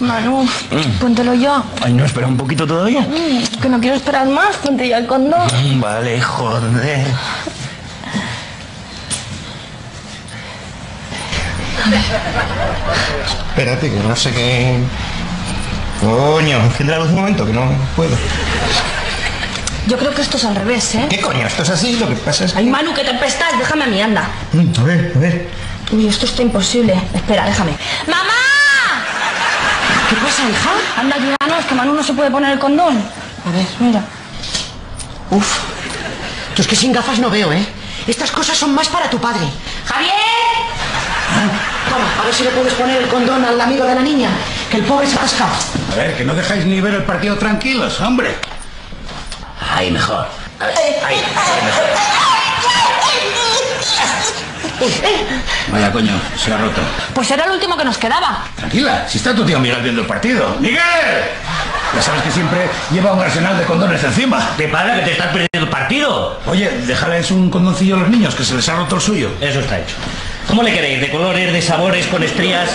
Manu, póntelo ya. Ay, no, espera un poquito todavía. Mm, Que no quiero esperar más, ponte ya el condón. Mm, Vale, joder. Espérate, que no sé qué... Coño, engendra un momento, que no puedo. Yo creo que esto es al revés, ¿eh? ¿Qué coño? Esto es así, lo que pasa es que... Ay, Manu, que te pestas, déjame a mí, anda. Mm, A ver, a ver. Uy, esto está imposible. Espera, déjame. ¡Mamá! ¿Qué pasa, hija? Anda, ayúdanos, que Manu no se puede poner el condón. A ver, Mira. uf. Tú es que sin gafas no veo, ¿eh? Estas cosas son más para tu padre. ¡Javier! Toma, a ver si le puedes poner el condón al amigo de la niña, que el pobre se ha cascado. A ver, que no dejáis ni ver el partido tranquilos, hombre. Ahí mejor. Ahí, ahí Vaya coño, se ha roto. Pues era el último que nos quedaba. Tranquila, si está tu tío Miguel viendo el partido. ¡Miguel! Ya sabes que siempre lleva un arsenal de condones encima. ¿Qué pasa? ¿Que te estás perdiendo el partido? Oye, déjales un condoncillo a los niños, que se les ha roto el suyo. Eso está hecho. ¿Cómo le queréis? ¿De colores, de sabores, con estrías?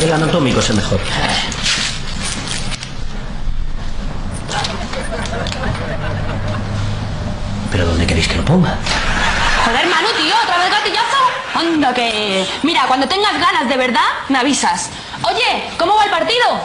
El anatómico es el mejor. ¿Pero dónde queréis que lo ponga? Joder, Manu, tío, otra vez gatillazo. Mira, cuando tengas ganas de verdad, me avisas. Oye, ¿cómo va el partido?